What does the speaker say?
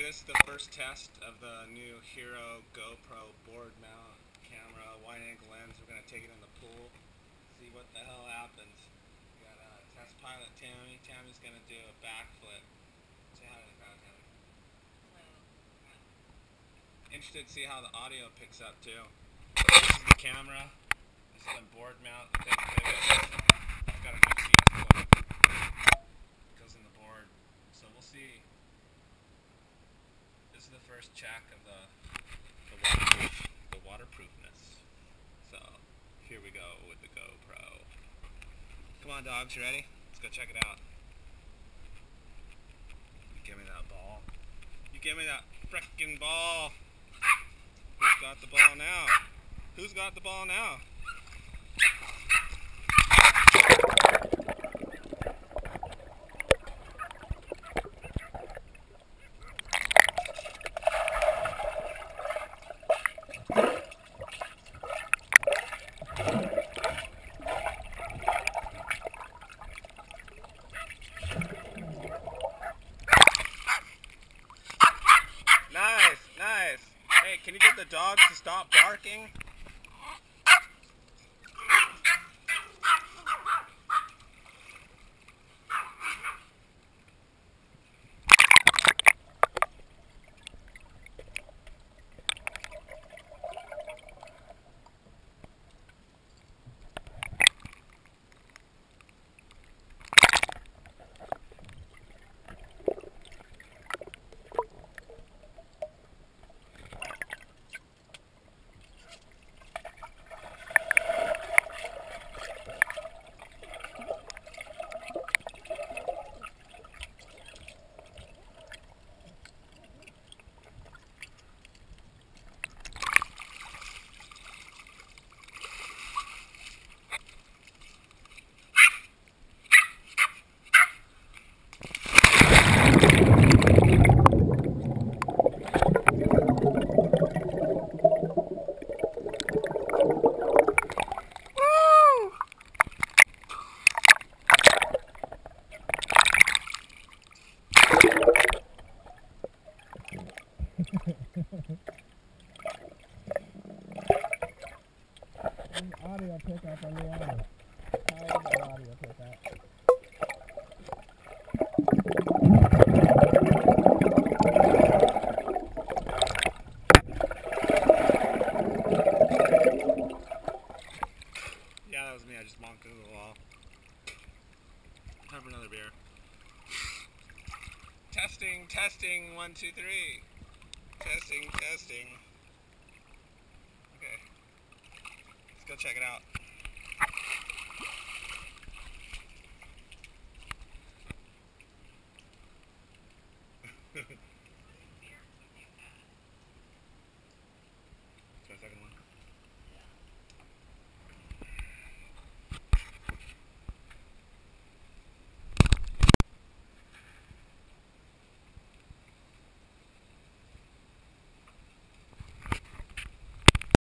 This is the first test of the new Hero GoPro board mount camera, wide angle lens. We're gonna take it in the pool, see what the hell happens. We got uh, test pilot Tammy. Tammy's gonna do a backflip. Say hi to the crowd, Tammy. Interested to see how the audio picks up too. This is the camera. This is the board mount. The thing pivots. It's got an FCS plug. Goes in the board. So we'll see. This is the first check of the the the waterproofness. So here we go with the GoPro. Come on, dogs, you ready? Let's go check it out. You give me that ball. You give me that frickin' ball. Who's got the ball now? Who's got the ball now? Dogs to stop barking? Woo! audio pickup on the is the audio pickup? Yeah, that was me. I just bonked into the wall. Time for another beer. Testing, testing, one, two, three. Testing, testing. Okay. Let's go check it out.